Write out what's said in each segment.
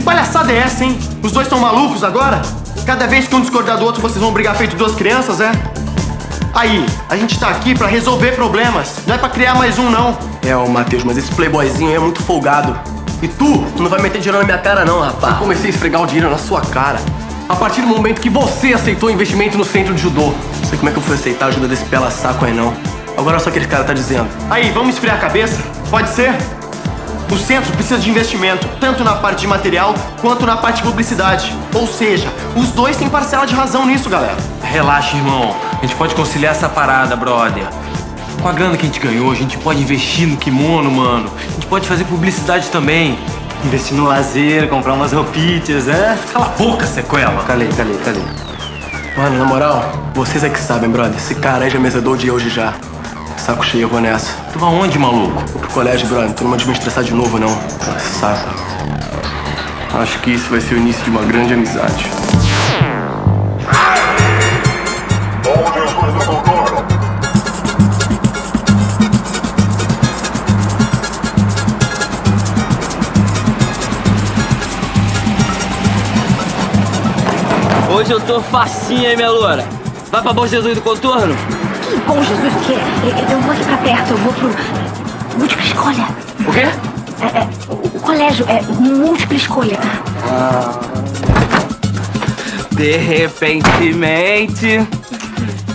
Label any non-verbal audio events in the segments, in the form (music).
Que palhaçada é essa, hein? Os dois estão malucos agora? Cada vez que um discordar do outro, vocês vão brigar feito duas crianças, é? Aí, a gente tá aqui pra resolver problemas, não é pra criar mais um, não. É, ô Matheus, mas esse playboyzinho aí é muito folgado. E tu, tu não vai meter dinheiro na minha cara não, rapaz. Eu comecei a esfregar o dinheiro na sua cara. A partir do momento que você aceitou o investimento no centro de judô. Não sei como é que eu fui aceitar a ajuda desse pela saco aí, não. Agora é só aquele cara tá dizendo. Aí, vamos esfriar a cabeça? Pode ser? O centro precisa de investimento, tanto na parte de material quanto na parte de publicidade. Ou seja, os dois têm parcela de razão nisso, galera. Relaxa, irmão. A gente pode conciliar essa parada, brother. Com a grana que a gente ganhou, a gente pode investir no kimono, mano. A gente pode fazer publicidade também. Investir no lazer, comprar umas roupinhas, é? Cala a boca, sequela. Calei, calei, calei. Mano, na moral, vocês é que sabem, brother. Esse cara aí já me azedou o dia hoje já. Saco cheio, eu vou nessa. Tu vai onde, maluco? Vou pro colégio, brother. Tu não manda me estressar de novo, não. Saco. Acho que isso vai ser o início de uma grande amizade. Hoje eu tô facinha, hein, minha loura? Vai pra Bom Jesus do Contorno? Que bom, Jesus, o quê? Eu- vou aqui pra perto, eu vou pro múltipla escolha. O quê? É, é, o colégio é múltipla escolha. De repentemente.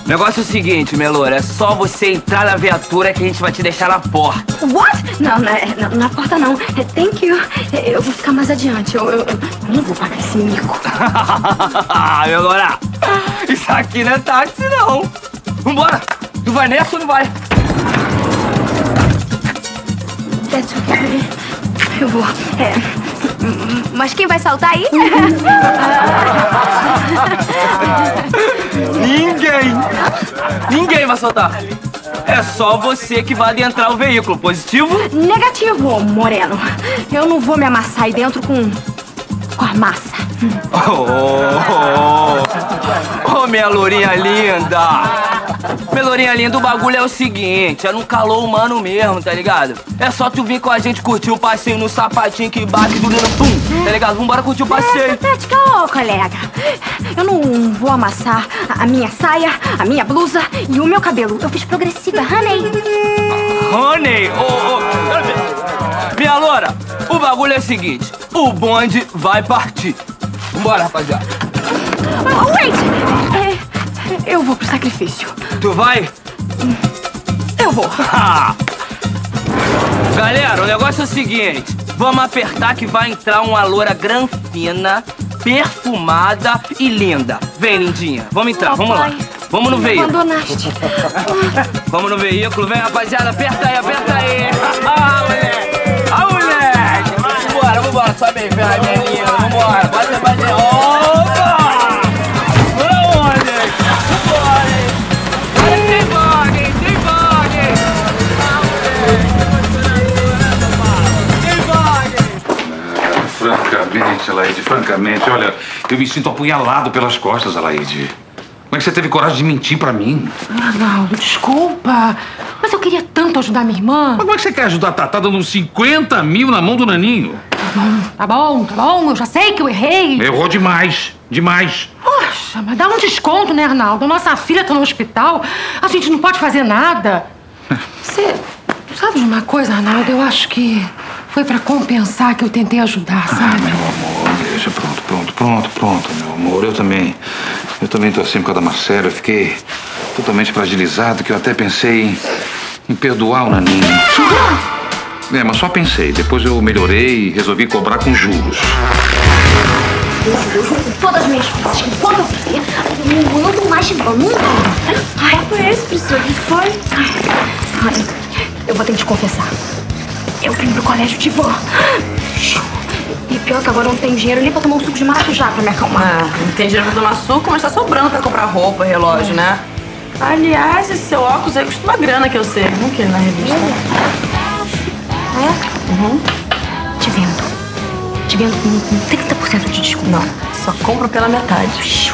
Negócio é o seguinte, minha loura, é só você entrar na viatura que a gente vai te deixar na porta. What? Não, na, na, na porta não. É, Thank you. É, Eu vou ficar mais adiante. Eu, eu, eu não vou pagar esse mico. (laughs) minha loura, isso aqui não é táxi, não. Vambora. Tu vai nessa ou não vai? That's okay. Eu vou. É, Mas quem vai saltar aí? (laughs) Ninguém! Ninguém vai soltar. É só você que vai adentrar o veículo. Positivo? negativo, Moreno. Eu não vou me amassar aí dentro com. com a massa. Oh, oh, oh, minha lourinha linda! Minha lourinha linda, o bagulho é o seguinte, é no calor humano mesmo, tá ligado? É só tu vir com a gente curtir o passeio no sapatinho que bate do dedo, pum, tá ligado? Vambora curtir o passeio. Tática, ô colega. Eu não vou amassar a minha saia, a minha blusa e o meu cabelo. Eu fiz progressiva, honey. Honey, ô, ô, minha loura, o bagulho é o seguinte, o bonde vai partir. Vambora, rapaziada. Oh, wait! É, eu vou pro sacrifício. Tu vai? Eu vou. Galera, o negócio é o seguinte: vamos apertar que vai entrar uma loura granfina, perfumada e linda. Vem, lindinha, vamos entrar, vamos lá. Vamos no Me veículo. abandonaste. (laughs) Vamos no veículo, vem rapaziada, aperta aí, aperta aí. (laughs) Ah, moleque! Ah, moleque! Vambora, vambora, sobe aí, vai, minha Francamente, Alaide, francamente, olha, eu me sinto apunhalado pelas costas, Alaide. Como é que você teve coragem de mentir pra mim? Arnaldo, desculpa. Mas eu queria tanto ajudar minha irmã. Mas como é que você quer ajudar a Tatá dando uns 50 mil na mão do Naninho? Tá bom, tá bom. Eu já sei que eu errei. Errou demais, demais. Poxa, mas dá um desconto, né, Arnaldo? Nossa filha tá no hospital. A gente não pode fazer nada. (laughs) Você sabe de uma coisa, Arnaldo? Eu acho que foi pra compensar que eu tentei ajudar, sabe? Meu amor, deixa, pronto, pronto, pronto, pronto, meu amor. Eu também, eu também tô assim por causa da Marcela. Eu fiquei totalmente fragilizado que eu até pensei em, em perdoar o Naninho. É, mas só pensei. Depois eu melhorei e resolvi cobrar com juros. Todas as minhas coisas. Enquanto eu viver, eu não ando mais de banco. Ai, foi esse, Priscila? O que foi? Ai, eu vou ter que te confessar. Eu vim pro colégio de vó. E pior que agora não tenho dinheiro nem pra tomar um suco de maracujá pra me acalmar. Ah, não tem dinheiro pra tomar suco, mas tá sobrando pra comprar roupa, relógio, né? Aliás, esse seu óculos aí custa uma grana que eu sei. Não que na revista. É? Uhum. Te vendo. Te vendo com 30% de desconto. Não, só compro pela metade.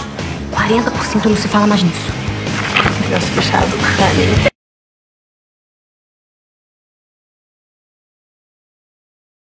40% não se fala mais nisso. Negócio fechado.